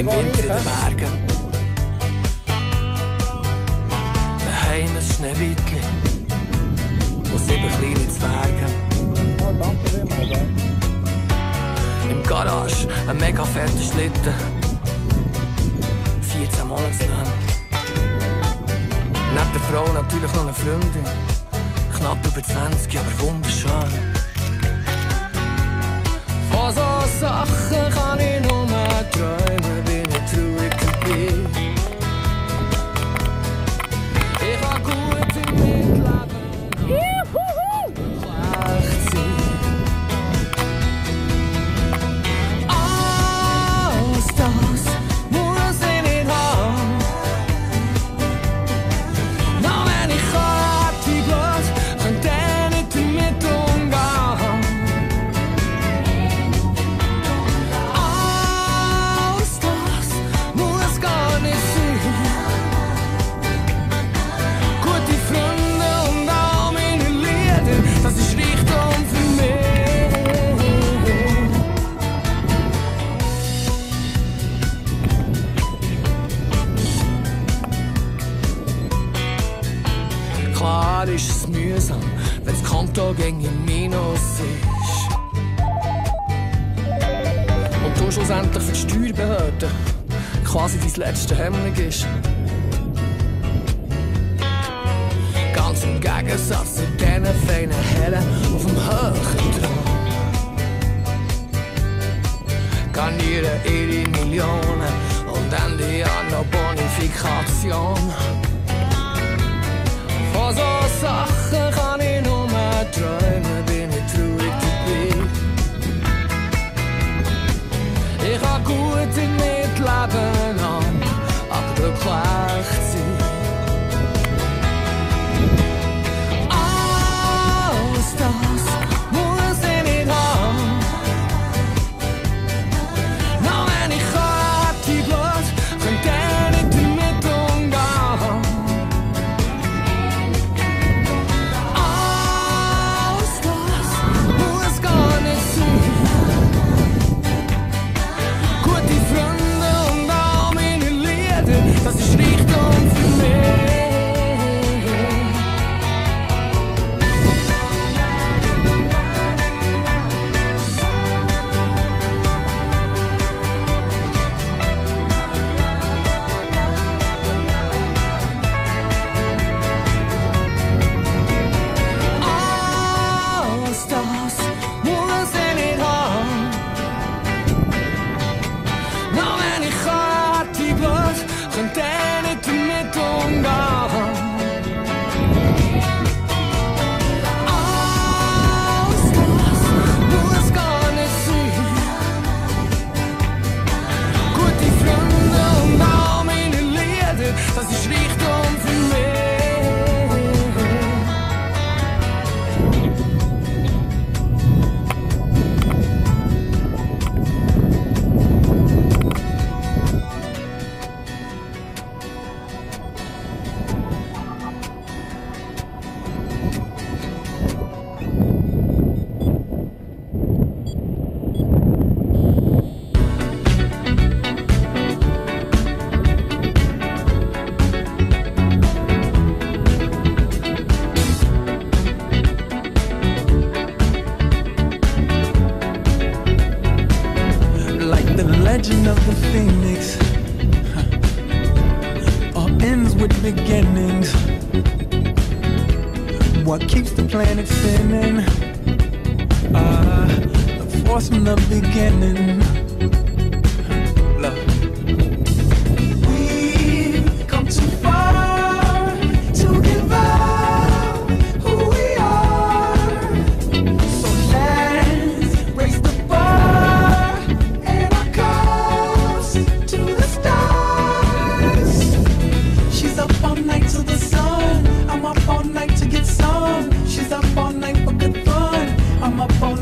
inventi di marca.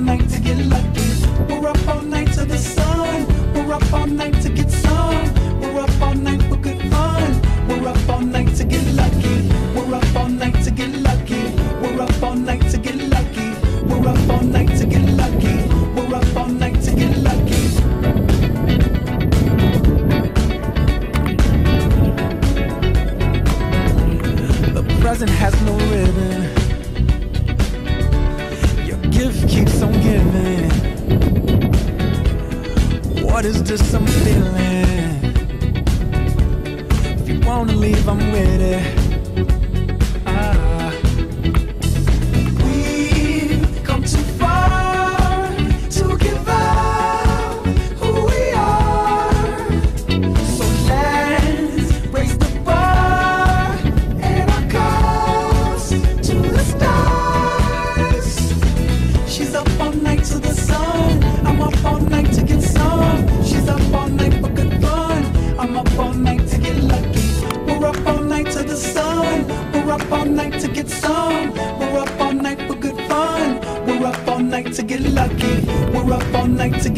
Night to get lucky. We're up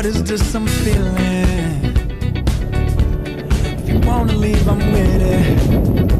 What is this I'm feeling? If you wanna leave, I'm with it.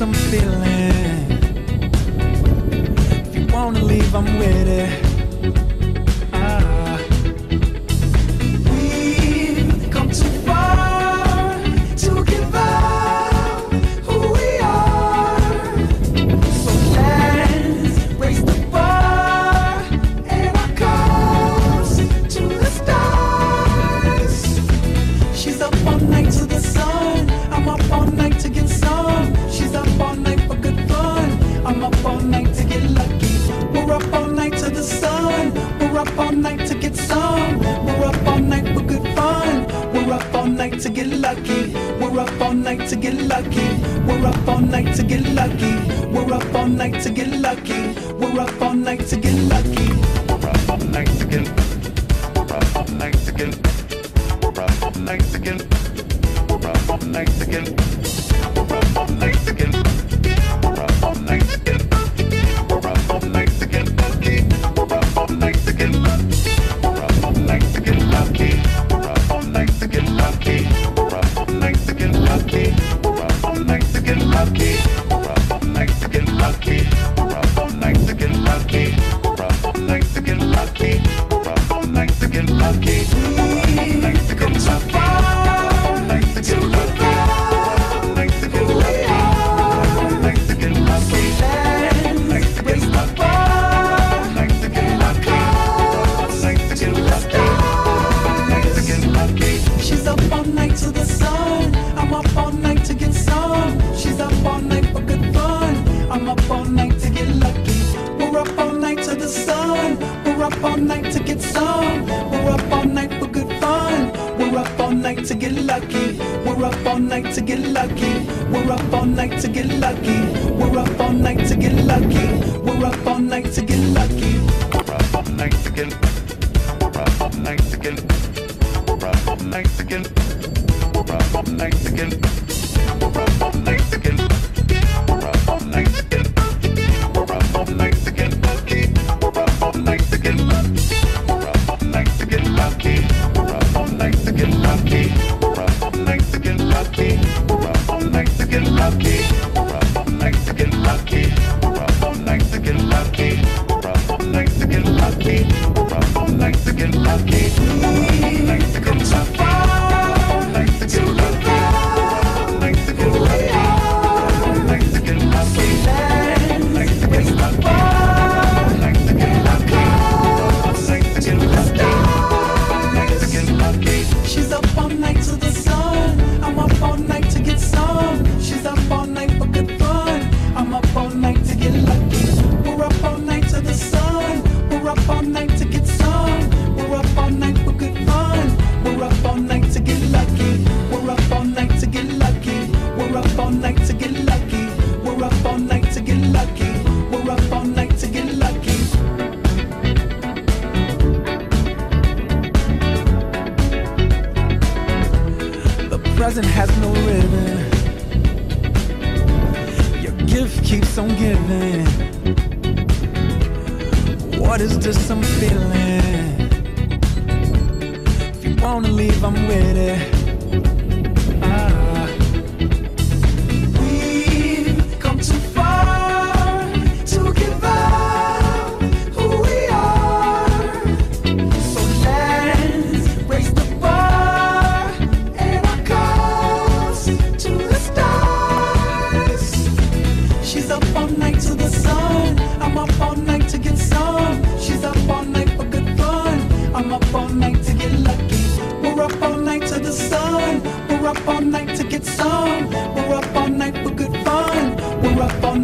some feeling. feeling. If you wanna leave, I'm with it.